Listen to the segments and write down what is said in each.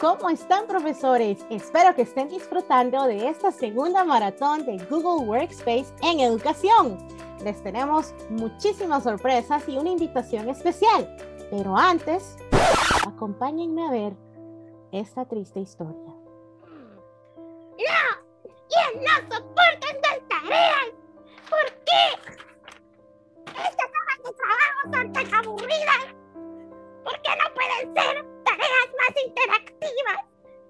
¿Cómo están profesores? Espero que estén disfrutando de esta segunda maratón de Google Workspace en educación. Les tenemos muchísimas sorpresas y una invitación especial. Pero antes, acompáñenme a ver esta triste historia. ¡No! ¡Y no soportan las tareas! ¿Por qué? Estas hojas de trabajo son tan aburridas. ¿Por qué no pueden ser tareas más interactivas?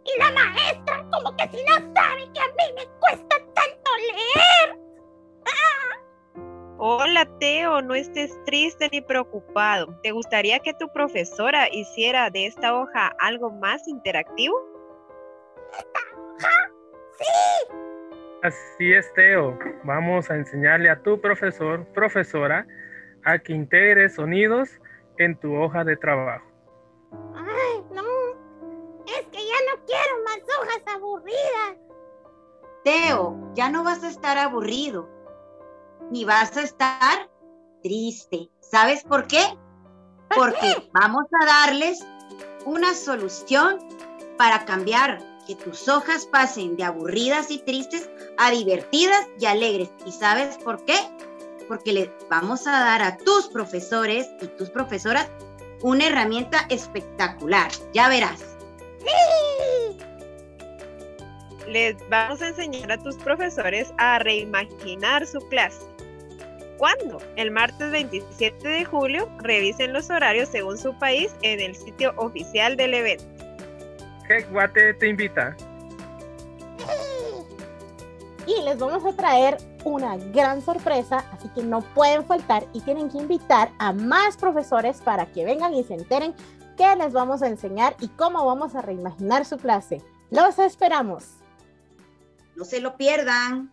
Y la maestra como que si no sabe que a mí me cuesta tanto leer. ¡Ah! Hola Teo, no estés triste ni preocupado. ¿Te gustaría que tu profesora hiciera de esta hoja algo más interactivo? ¿Esta hoja? Sí. Así es, Teo. Vamos a enseñarle a tu profesor, profesora, a que integre sonidos en tu hoja de trabajo. Teo, ya no vas a estar aburrido, ni vas a estar triste. ¿Sabes por qué? Porque vamos a darles una solución para cambiar que tus hojas pasen de aburridas y tristes a divertidas y alegres. ¿Y sabes por qué? Porque les vamos a dar a tus profesores y tus profesoras una herramienta espectacular. Ya verás. Sí. Les vamos a enseñar a tus profesores a reimaginar su clase. ¿Cuándo? El martes 27 de julio. Revisen los horarios según su país en el sitio oficial del evento. ¿Qué guate te invita? Y les vamos a traer una gran sorpresa, así que no pueden faltar y tienen que invitar a más profesores para que vengan y se enteren qué les vamos a enseñar y cómo vamos a reimaginar su clase. Los esperamos. No se lo pierdan.